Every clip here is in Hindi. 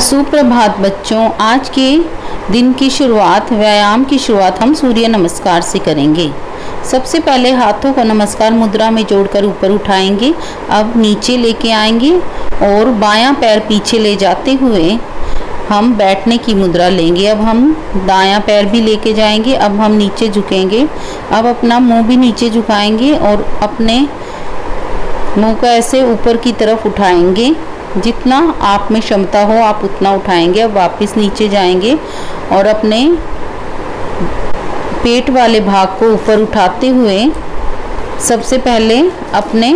सुप्रभात बच्चों, आज के दिन की शुरुआत, व्यायाम की शुरुआत हम सूर्य नमस्कार से करेंगे। सबसे पहले हाथों को नमस्कार मुद्रा में जोड़कर ऊपर उठाएँगे। अब नीचे लेके आएँगे और बायां पैर पीछे ले जाते हुए हम बैठने की मुद्रा लेंगे। अब हम दायां पैर भी लेके जाएँगे। अब हम नीचे झुकेंगे। अब अपना मुँह भी नीचे झुकाएँगे और अपने मुँह को ऐसे ऊपर की तरफ़ उठाएँगे। जितना आप में क्षमता हो, आप उतना उठाएँगे, अब वापस नीचे जाएँगे और अपने पेट वाले भाग को ऊपर उठाते हुए सबसे पहले अपने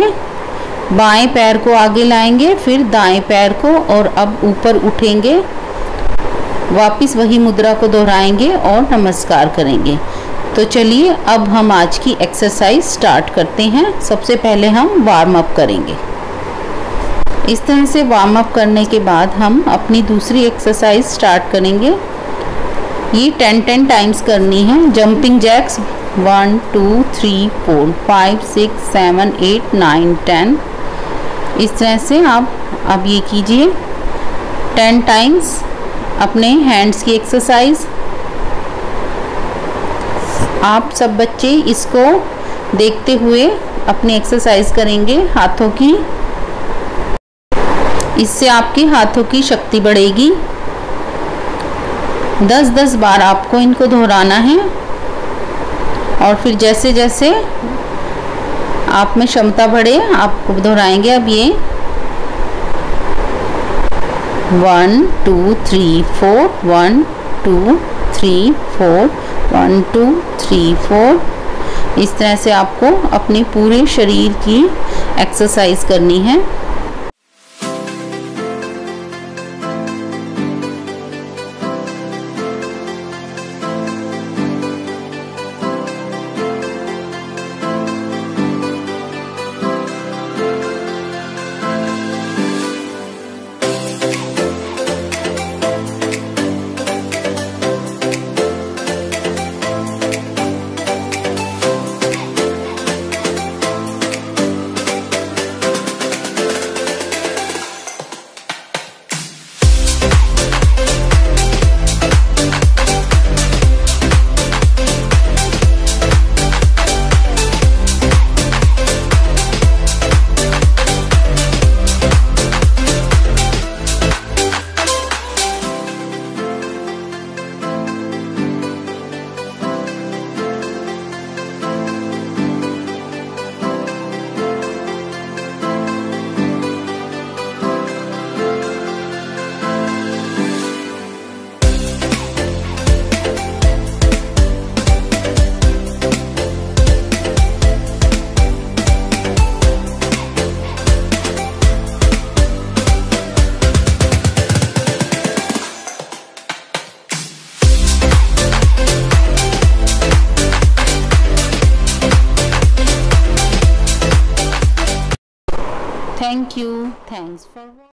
बाएँ पैर को आगे लाएँगे, फिर दाएँ पैर को और अब ऊपर उठेंगे। वापस वही मुद्रा को दोहराएँगे और नमस्कार करेंगे। तो चलिए, अब हम आज की एक्सरसाइज स्टार्ट करते हैं। सबसे पहले हम वार्म अप करेंगे। इस तरह से वार्म अप करने के बाद हम अपनी दूसरी एक्सरसाइज स्टार्ट करेंगे। ये टेन टेन टाइम्स करनी है। Jumping jacks one two three four five six seven eight nine ten इस तरह से आप अब ये कीजिए। टेन टाइम्स अपने हैंड्स की एक्सरसाइज आप सब बच्चे इसको देखते हुए अपनी एक्सरसाइज करेंगे हाथों की। इससे आपके हाथों की शक्ति बढ़ेगी। 10-10 बार आपको इनको दोहराना है। और फिर जैसे जैसे आप में क्षमता बढ़े आप दोहराएँगे अब ये। One, two, three, four, one, two, three, four, one, two, three, four. इस तरह से आपको अपने पूरे शरीर की एक्सरसाइज करनी है। Thank you. Thanks for